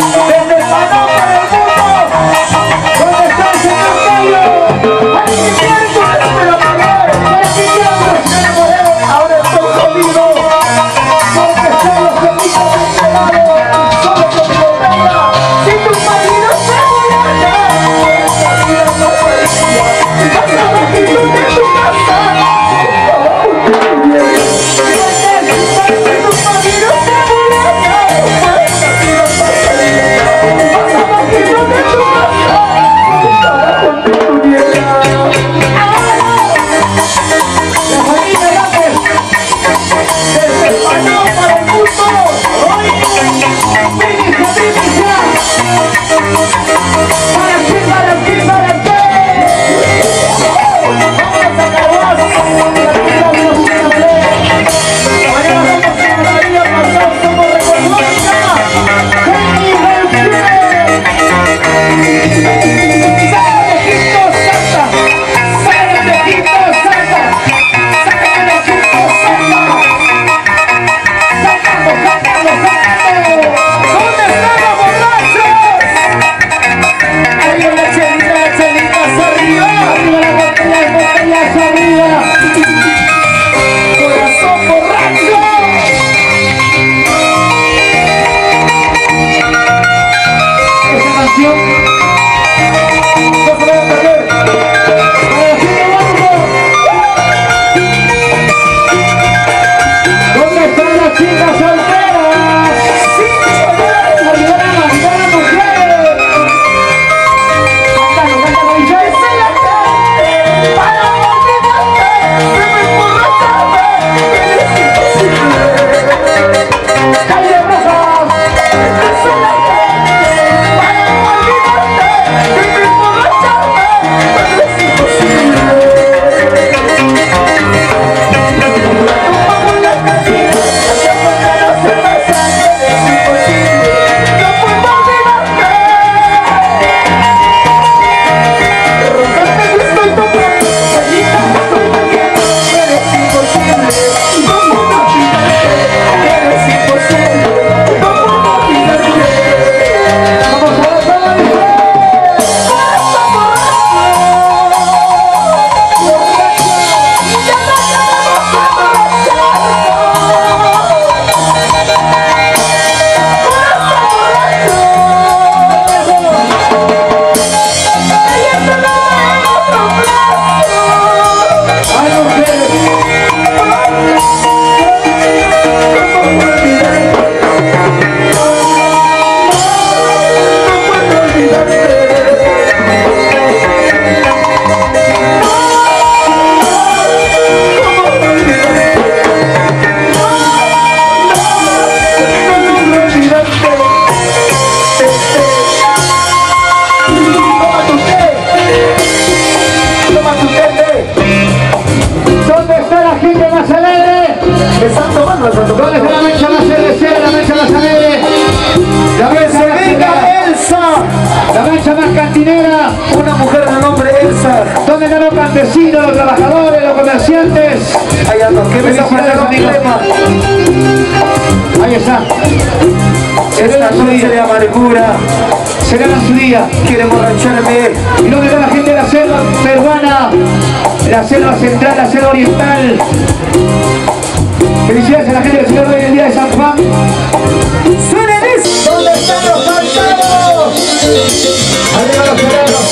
Thank. ¿Dónde está la mecha más cervecera, la mecha más alegre? La ¡Que mecha más venga Elsa! la mecha más cantinera. Una mujer de nombre Elsa. ¿Dónde están los campesinos, los trabajadores, los comerciantes? Allá ando, que me tema. Ahí está. Esta noche de amargura. Se gana su día. Quiere emborracharme. ¿Y dónde está la gente de la selva peruana? La selva central, la selva oriental. Felicidades a la gente que se hoy el día de San Juan. ¡Suenen ¿Dónde están los pantanos? ¡Arriba los guerreros!